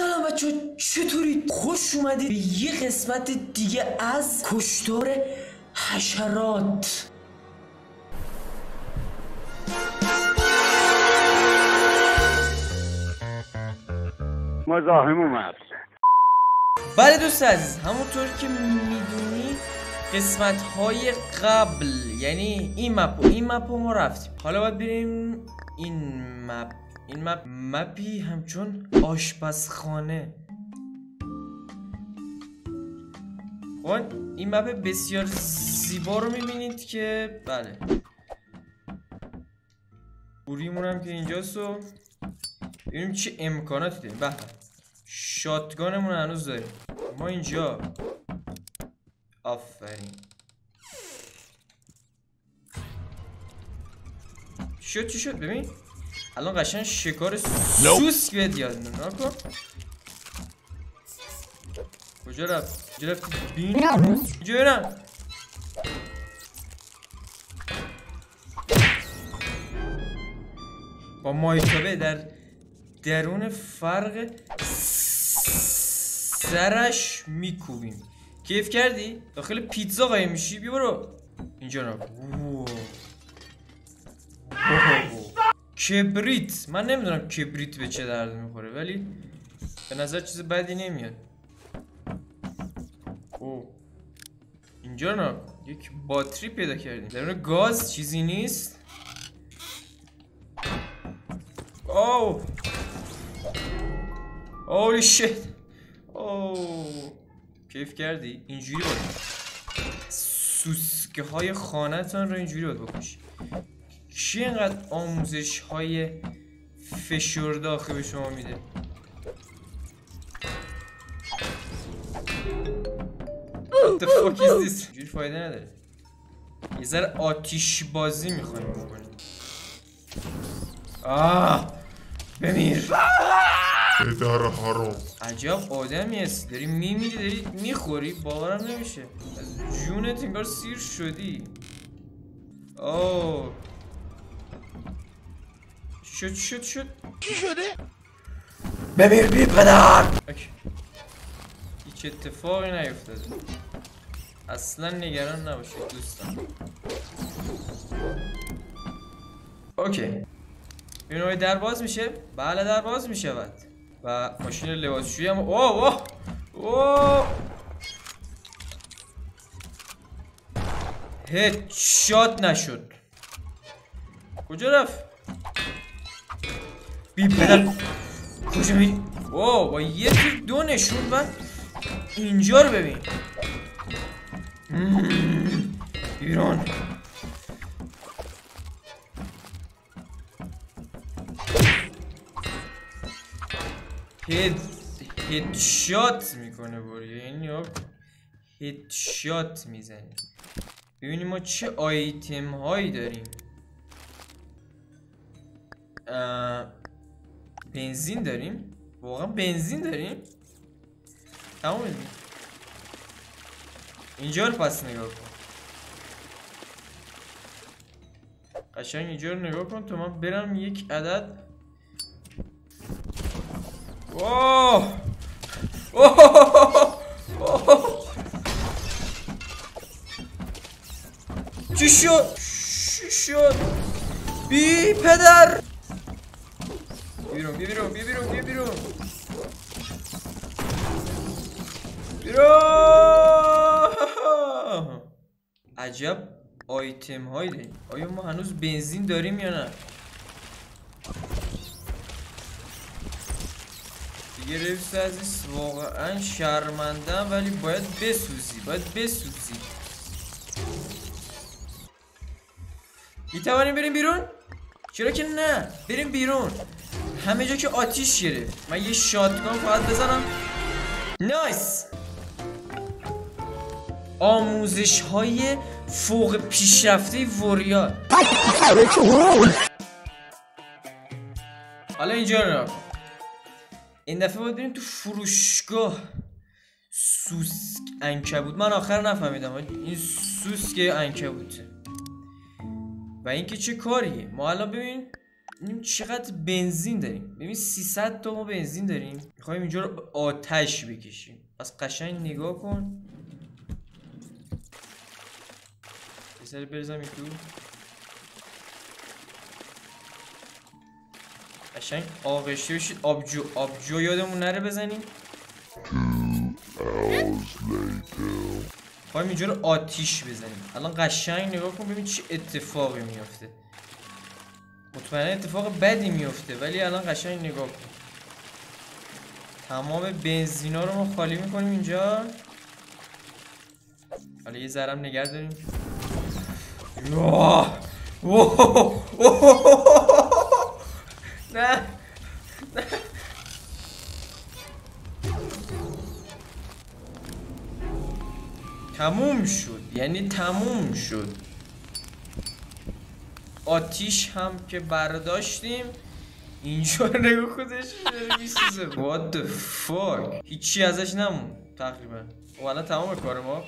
سلام بچه چطورید خوش اومدید. به یه قسمت دیگه از کشتار حشرات. مزاحم اومد. بله دوست عزیز همونطور که می‌دونی قسمت های قبل یعنی این مپ و این مپ ما رفتیم. حالا باید بریم این مپ این مپ مپی همچون آشپزخانه. خب این مپ بسیار زیبا رو می‌بینید که بله. بوریمون هم که اینجاست و ببینیم چه امکاناتی داریم. به شاتگانمون هنوز داریم. ما اینجا. آفرین. شد چی شد؟ ببین. الان قشنگ شکار سوسک بهت یاد کن. کجا رفت؟ کجا رفت؟ بین. کجا برم؟ با مایتابه در درون فرق سرش میکوبیم. کیف کردی؟ داخل پیتزا قایم میشی؟ بیا برو. اینجا رو کبریت من نمی‌دونم کبریت به چه درد می‌خوره ولی به نظر چیز بدی نمیاد او اینجا نه یک باتری پیدا کردیم درون گاز چیزی نیست او اولی شت او کیف کردی اینجوری باید سوسکه های خانتان رو اینجوری باید بکشی کی اینقدر آموزش های فشرده آخه به شما میده؟ The fuck is this? فایده نداره. یه ذره آتیش بازی می‌خوایم بکنیم. آه بمیر. پدر حرام. عجب آدمی هستی. داری میمیری داری می‌خوری؟ باورم نمیشه. از جونت انگار سیر شدی. اوه چی شد شد شد چی شده؟ بمیر بی پدر هیچ اتفاقی نیفتاده اصلا نگران نباشید دوستان اوکی این در باز میشه بله در باز می‌شود و ماشین لباسشویی هم اوه اوه اوه شات نشد کجا رفت بی پدر. کجا می اوه با یه دو نشون بعد اینجا رو ببین. ایران. هد هدشات می‌کنه بوری یعنی هدشات می‌زنه. ببینیم ما چه آیتم هایی داریم. بنزین داریم؟ واقعا بنزین داریم؟ تمام دیگه اینجا رو پس نگاه کن. قشنگ اینجا رو نگاه کن تو من برم یک عدد. اوه! چی شد؟ چی شد؟ بی پدر! بیرون بی بیرون بی بیرون بی بیرون بیرون عجب آیتم هایی داریم آیا ما هنوز بنزین داریم یا نه دیگه رفت عزیز واقعا شرمندم ولی باید بسوزی باید بسوزی می‌توانیم بریم بیرون؟ چرا که نه بریم بیرون همه جا که آتیش گرفت من یه شاتگان فقط بزنم. نایس! آموزش های فوق پیشرفته وریا حالا اینجا رو این دفعه باید بریم تو فروشگاه. سوسک انکبوت. من آخر نفهمیدم. این سوسک انکبوته. و اینکه چه کاریه؟ ما الان ببین ببینیم چقدر بنزین داریم. ببین 300 تا ما بنزین داریم. می‌خوایم اینجا رو آتش بکشیم. پس قشنگ نگاه کن. یه سری بریزم این تو قشنگ آغشته بشید آبجو آبجو یادمون نره بزنیم. خواهیم اینجا رو آتیش بزنیم. الان قشنگ نگاه کن ببین چه اتفاقی میافته. مطمئنا اتفاق بدی میفته ولی الان قشنگ نگاه کن. تمام بنزینا رو ما خالی می‌کنیم اینجا. حالا یه ذرم نگه داریم! نه! تموم شد یعنی تموم شد. آتیش هم که برداشتیم اینجا نگاه خودش داره میسوزه. What the fuck هیچی ازش نمون تقریبا. و الان تمام کار ما.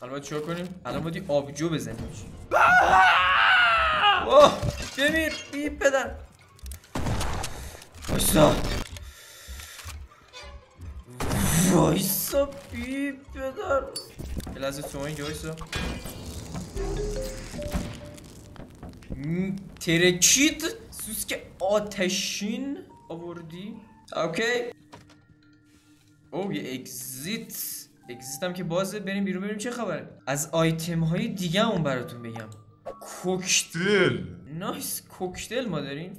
حالا باید چیکار کنیم؟ الان باید آبجو بزنیم. اوه بمیر بی پدر. وایسا. وایسا بی پدر. یه لحظه تو اینجا وایسا. م، ترکید سوسک آتشین آوردی اوکی او یه اگزیت اگزیت هم که بازه بریم بیرون بریم چه خبره از آیتم های دیگه اون براتون بگم کوکت دل نایس کوکتل ما داریم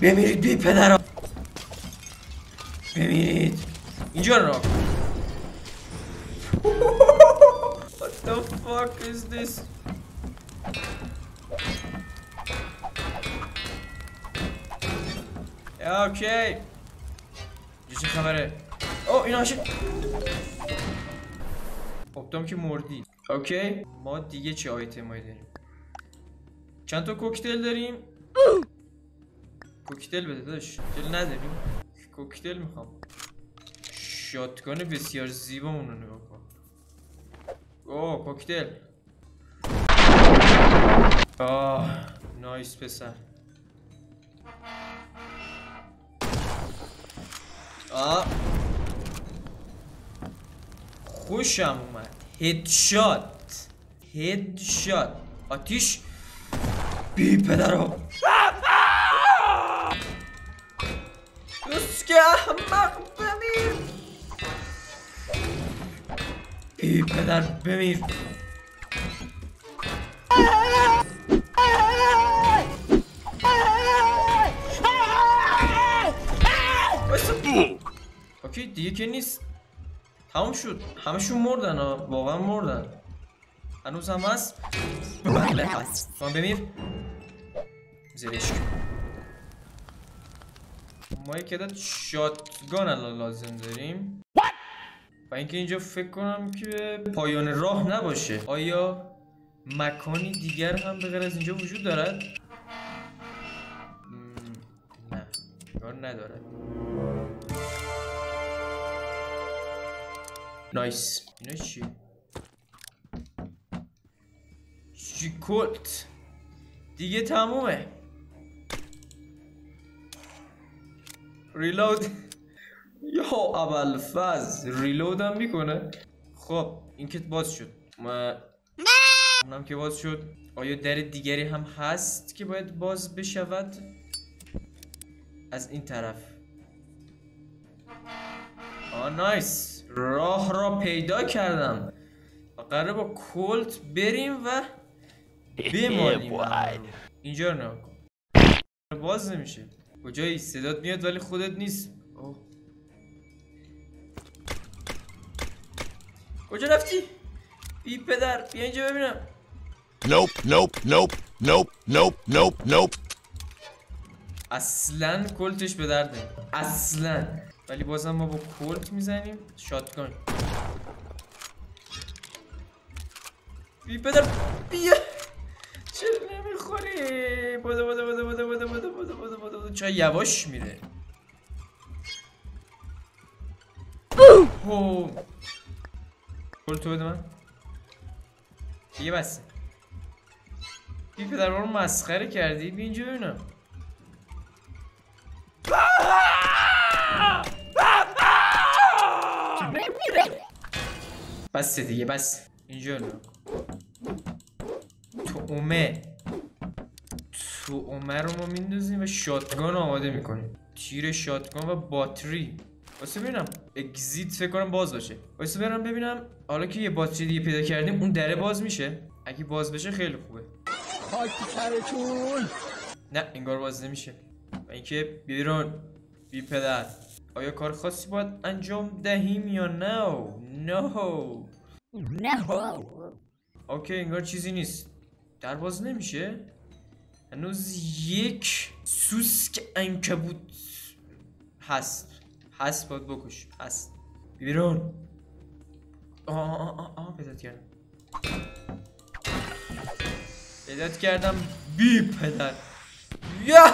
بمیرید بی پدرها بمیرید اینجا رو کن. What the fuck is this? okay چه خبره؟ او این آشه هم که مردی okay ما دیگه چه آیتم هایی داریم چند تا کوکتل داریم کوکتل بده داشت کوکتل نداریم کوکتل می‌خوام شاتگان بسیار زیبا رو نگاه کن اوه کوکتل آه نایس پسر آه. خوشم اومد. هدشات هدشات آتیش. بی پدرو. دوست که احمق بمیر. بی پدر بمیر. دیگه که نیست. تموم شد. همشون مردن ها. واقعا مردن. هنوز هم هست؟ هم بمیر زیرش کن. ما یک عدد شاتگان الان لازم داریم. و اینکه اینجا فکر کنم که پایان راه نباشه. آیا مکانی دیگر هم به غیر از اینجا وجود دارد؟ نه. انگار ندارد. چی؟ چی کلت دیگه تمومه. ریلود یا اول فاز ریلود هم می‌کنه. خب این که باز شد. ما اونم که باز شد. آیا در دیگری هم هست که باید باز بشود؟ از این طرف. آه نایس راه را پیدا کردم و قراره با کلت بریم و بمانیم. اینجا رو کن باز نمیشه کجایی صدات میاد ولی خودت نیست اوه. کجا رفتی؟ بی پدر بیا اینجا ببینم Nope, nope, nope, nope, nope, nope, nope. اصلا کلتش به درد. اصلا ولی بازم ما با کلت می‌زنیم. شاتگان. بی پدر بیا. چرا نمی‌خوری؟ بوده بوده بوده بوده بوده بوده بوده بوده بوده بوده چرا یواش میره؟ هو کلتو بده من. دیگه بسه بی پدر رو مسخره کردی؟ بی اینجا ببینم. بس دیگه بس. اینجا نه. تو اومه تو اومه رو ما میندازیم و شاتگان آماده می‌کنیم. تیر شاتگان و باتری. واسه ببینم اگزیت فکر کنم باز باشه. واسه برم ببینم حالا که یه باتری دیگه پیدا کردیم اون دره باز میشه. اگه باز بشه خیلی خوبه. خاک سرتون نه انگار باز نمیشه. و اینکه بیرون. بی پدر. آیا کار خاصی باید انجام دهیم یا نه؟ نه. نه. اوکی انگار چیزی نیست. در باز نمیشه؟ هنوز یک سوسک عنکبوت هست. هست باید بکش. هست. بیرون. آه آه آه آه پیدات کردم. پیدات کردم. بی پدر. یا!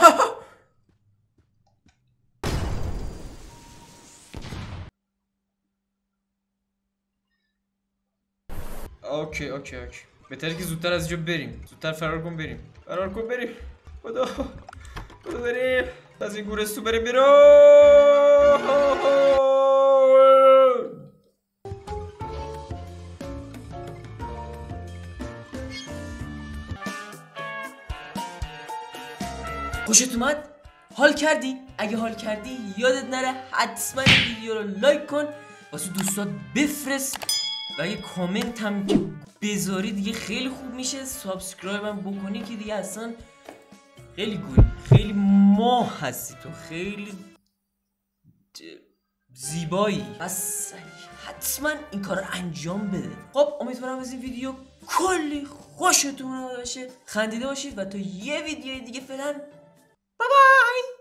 okay okay okay بهتره که زودتر از اینجا بریم زودتر فرار کن بریم فرار کن بریم خدا خدا بریم از این گورستو بریم بیرون خوشت اومد؟ حال کردی؟ اگه حال کردی یادت نره حتما این ویدیو رو لایک کن واسه دوستات بفرست. و اگه کامنت هم که بذاری دیگه خیلی خوب میشه. subscribe هم بکنی که دیگه اصلا خیلی گل خیلی ماه هستی تو. خیلی زیبایی. پس حتما این کار رو انجام بده. خب امیدوارم از این ویدیو کلی خوشتون باشه خندیده باشید و تا یه ویدیو دیگه فعلا bye bye